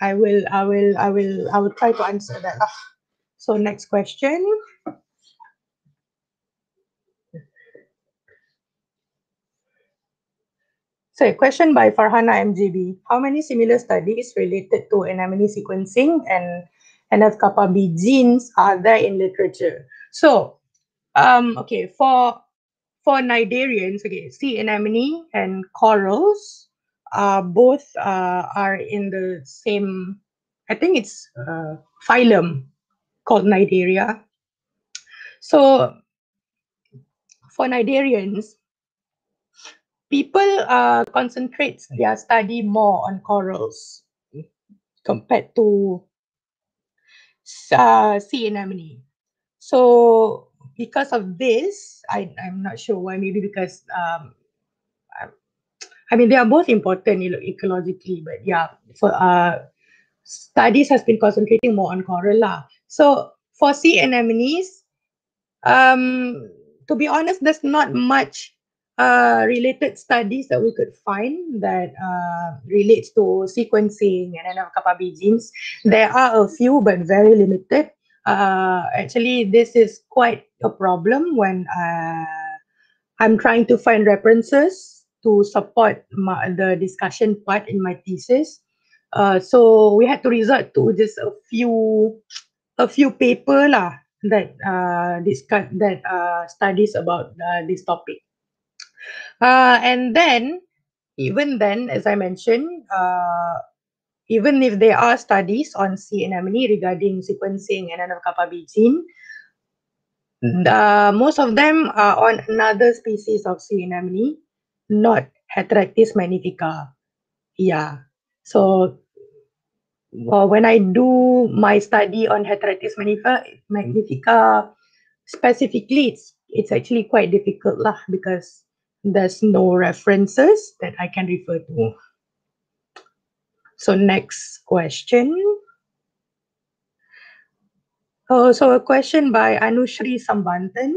I will I will I will I will try to answer that. So next question. So a question by Farhana MGB. How many similar studies related to anemone sequencing and NF-kappa B genes are there in literature? So, um, okay, for for cnidarians, okay, sea anemone and corals uh, both uh, are in the same, I think it's uh, phylum called Cnidaria. So for cnidarians, people uh, concentrate their study more on corals compared to sea anemone. So because of this, I, I'm not sure why, maybe because um, I mean, they are both important ecologically, but yeah, for uh, studies has been concentrating more on coral. lah. So for sea anemones, um, to be honest, there's not much uh, related studies that we could find that uh, relates to sequencing and NF-kappa B genes. There are a few, but very limited. Uh, actually, this is quite a problem when uh, I'm trying to find references to support my, the discussion part in my thesis. Uh, so we had to resort to just a few, a few paper lah that discuss that studies about this topic. Uh, and then, even then, as I mentioned, uh, even if there are studies on sea anemone regarding sequencing and NF-kappa B gene, uh, most of them are on another species of sea anemone, not Heteractis magnifica. Yeah. So well, when I do my study on Heteractis magnifica, magnifica specifically, it's it's actually quite difficult lah because there's no references that I can refer to. Mm. So next question. Oh, so a question by Anushri Sambantan.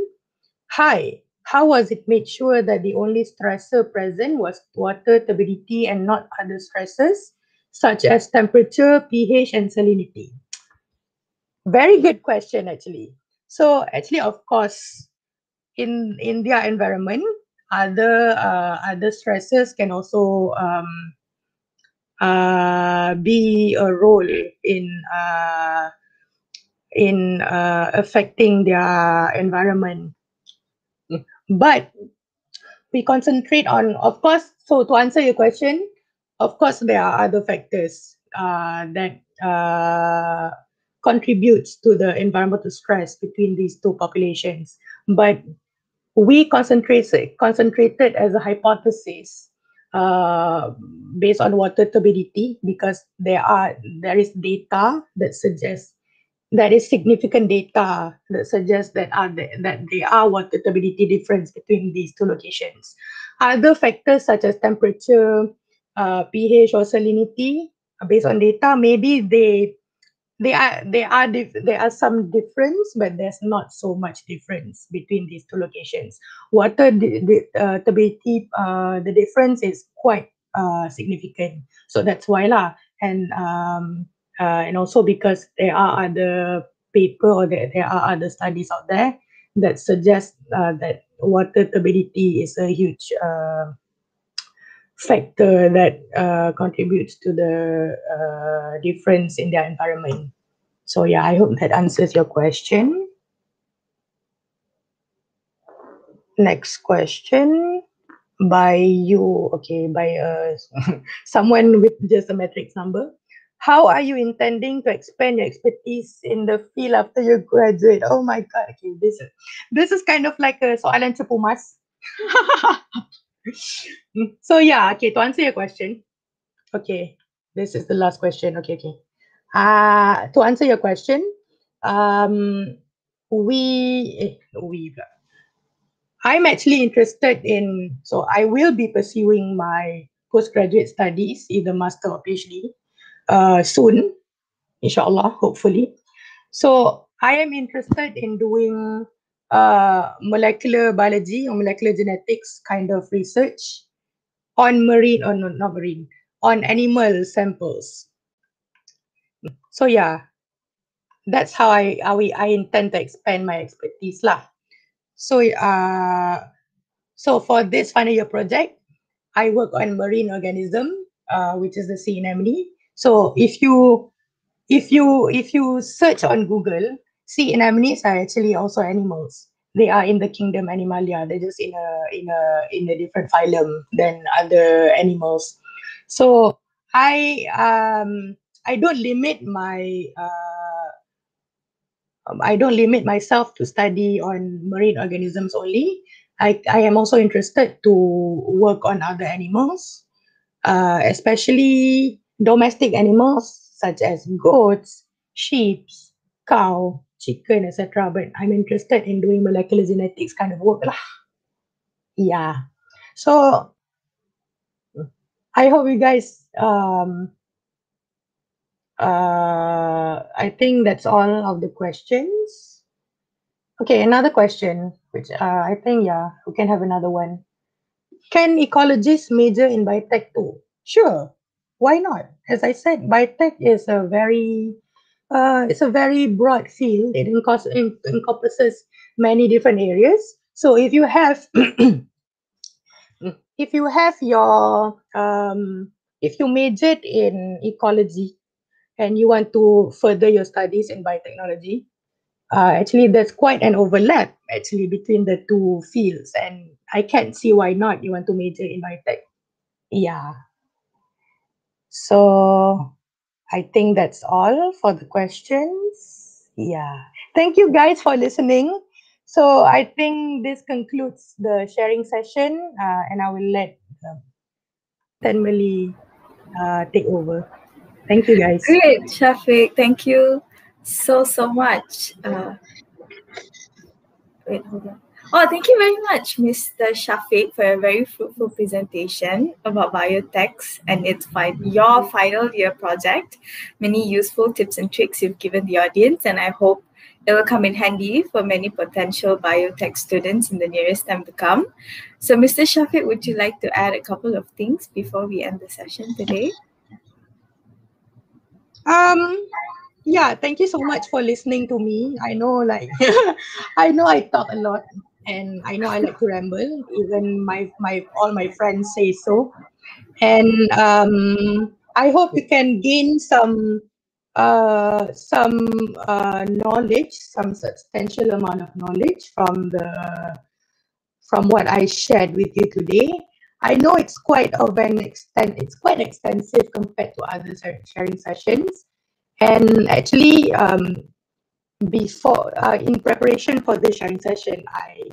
Hi, how was it made sure that the only stressor present was water turbidity and not other stresses such as temperature, pH, and salinity? Very good question, actually. So actually, of course, in in their environment, other uh, other stresses can also um, uh, be a role in uh, in uh, affecting their environment. But we concentrate on, of course, so to answer your question, of course, there are other factors uh, that uh, contributes to the environmental stress between these two populations. But we concentrated concentrated as a hypothesis uh, based on water turbidity because there are there is data that suggests there is significant data that suggests that are the, that there are water turbidity difference between these two locations. Other factors such as temperature, uh, pH, or salinity, based on data, maybe they they are they are there are some difference, but there's not so much difference between these two locations. Water the, the uh, turbidity, uh, the difference is quite uh, significant. So that's why lah. And um, uh, and also because there are other paper or there, there are other studies out there that suggest uh, that water turbidity is a huge uh, factor that uh, contributes to the uh, difference in their environment. So yeah, I hope that answers your question. Next question by you, okay, by uh, <laughs> someone with just a matrix number how are you intending to expand your expertise in the field after you graduate? Oh my god, okay, this is this is kind of like a soalan cepu mas. So yeah, okay, to answer your question, okay, this is the last question. Okay, okay. Uh to answer your question, um we we I'm actually interested in so I will be pursuing my postgraduate studies, either master or PhD uh, soon, inshallah, hopefully. So I am interested in doing uh, molecular biology or molecular genetics kind of research on marine or no, not marine, on animal samples. So yeah, that's how I how we, I intend to expand my expertise lah. So uh, so for this final year project, I work on marine organism, uh, which is the sea anemone. So if you if you if you search on Google, sea anemones are actually also animals. They are in the kingdom Animalia. They're just in a in a in a different phylum than other animals. So I um I don't limit my uh, um, I don't limit myself to study on marine organisms only. I, I am also interested to work on other animals, uh, especially domestic animals such as goats, sheep, cow, chicken, etc. But I'm interested in doing molecular genetics kind of work. Lah. Yeah. So I hope you guys um uh I think that's all of the questions. Okay, another question, which uh, I think, yeah, we can have another one. Can ecologists major in biotech too? Sure, why not? As I said, biotech is a very uh, it's a very broad field. It encompasses many different areas. So if you have <clears throat> if you have your um, if you majored in ecology and you want to further your studies in biotechnology, uh, actually there's quite an overlap actually between the two fields and I can't see why not you want to major in biotech. Yeah. So I think that's all for the questions. Yeah. Thank you guys for listening. So I think this concludes the sharing session uh, and I will let Tenmeli uh, take over. Thank you guys.
Great, Shafiq. Thank you so, so much. Uh, wait, hold on. Oh, thank you very much, Mr. Shafiq, for a very fruitful presentation about biotechs and its fi- your final year project. Many useful tips and tricks you've given the audience, and I hope it will come in handy for many potential biotech students in the nearest time to come. So, Mr. Shafiq, would you like to add a couple of things before we end the session today?
Um, yeah, thank you so much for listening to me. I know, like, <laughs> I know I talk a lot, and I know I like to ramble. Even my my all my friends say so, and um, I hope you can gain some uh, some uh, knowledge, some substantial amount of knowledge from the from what I shared with you today. I know it's quite of an extent, it's quite extensive compared to other sharing sessions. And actually, um, before uh, in preparation for the sharing session i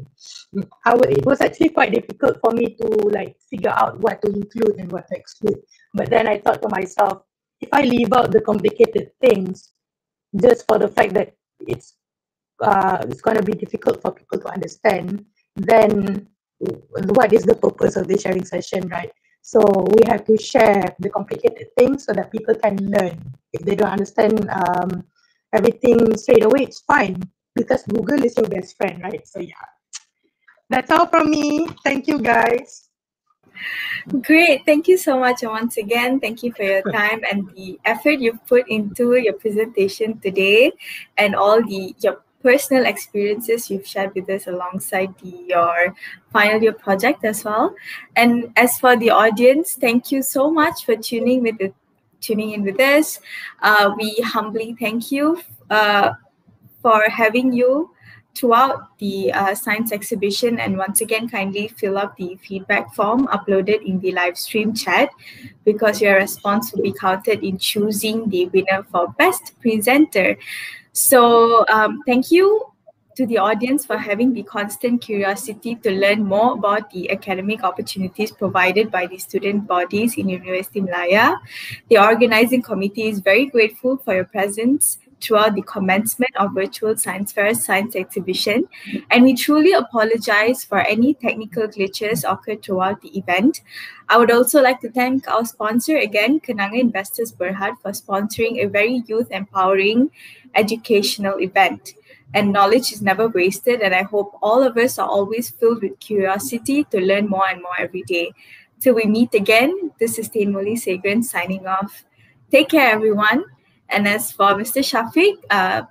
i it was actually quite difficult for me to like figure out what to include and what to exclude. But then i thought to myself if i leave out the complicated things just for the fact that it's uh, it's going to be difficult for people to understand then what is the purpose of the sharing session right? So we have to share the complicated things so that people can learn. If they don't understand um, everything straight away, it's fine because Google is your best friend, right? So yeah, that's all from me. Thank you guys.
Great. Thank you so much. And once again, thank you for your time and the effort you've put into your presentation today and all the your personal experiences you've shared with us alongside the, your final year project as well. And as for the audience, thank you so much for tuning with tuning in with us. Uh, we humbly thank you uh, for having you throughout the uh, science exhibition and once again kindly fill up the feedback form uploaded in the live stream chat because your response will be counted in choosing the winner for best presenter so um, thank you to the audience for having the constant curiosity to learn more about the academic opportunities provided by the student bodies in University Malaya. The organizing committee is very grateful for your presence throughout the commencement of Virtual Science Fair Science Exhibition, and we truly apologize for any technical glitches occurred throughout the event. I would also like to thank our sponsor again, Kenanga Investors Berhad, for sponsoring a very youth empowering educational event and knowledge is never wasted. And I hope all of us are always filled with curiosity to learn more and more every day. Till we meet again, this is Tenmeli Segran signing off. Take care, everyone. And as for Mr. Shafiq, uh,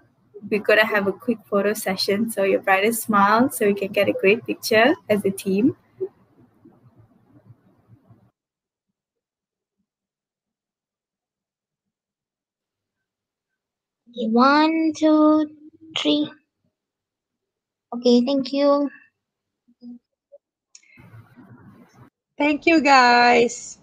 we're going to have a quick photo session. So your brightest smile so we can get a great picture as a team.
One, two, three. Okay, thank you.
Thank you, guys.